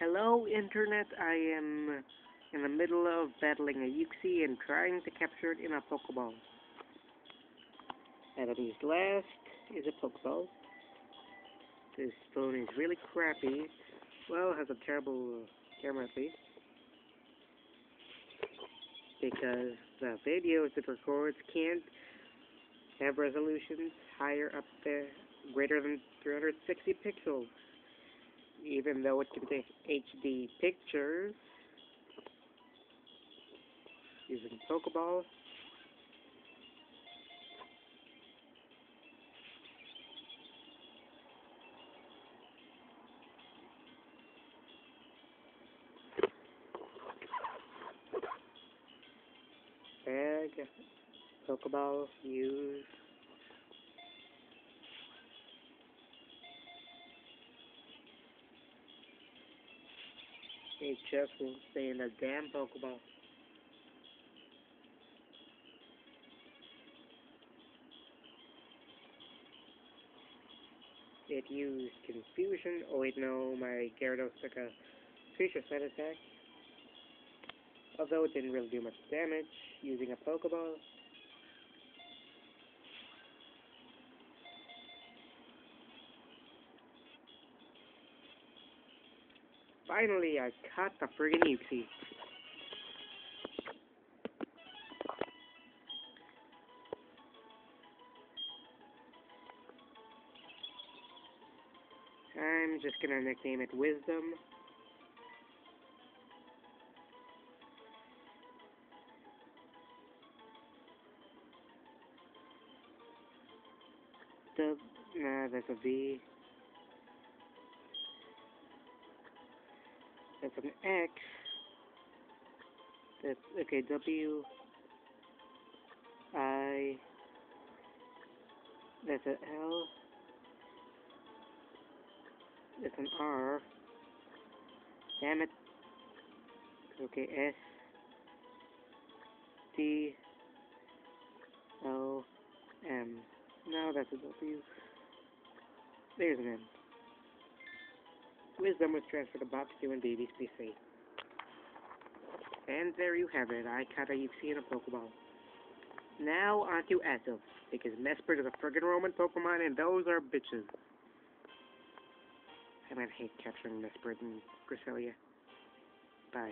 Hello, Internet. I am in the middle of battling a Uxie and trying to capture it in a Pokeball. Enemy's last is a Pokeball. This phone is really crappy. Well, has a terrible camera at least. Because the videos it records can't have resolutions higher up there, greater than 360 pixels even though it can take HD pictures using Pokeballs. Bag, Pokeball, use. Just won't stay in the damn Pokeball. It used Confusion. Oh wait, no, my Gyarados took a Future Sight attack. Although it didn't really do much damage using a Pokeball. Finally, I caught the friggin' Uxie. I'm just gonna nickname it Wisdom. The, uh, nah, that's a V. That's an X. That's, okay, W. I. That's an L. That's an R. Damn it. Okay, S. T. O. M. Now that's a W. There's an M. Wisdom was transferred Stew and Baby's PC. And there you have it. I caught a Uxie in a Pokeball. Now on to Atos, because Mesprit is a friggin' Roman Pokemon and those are bitches. I might hate capturing Mesprit and Cresselia. Bye.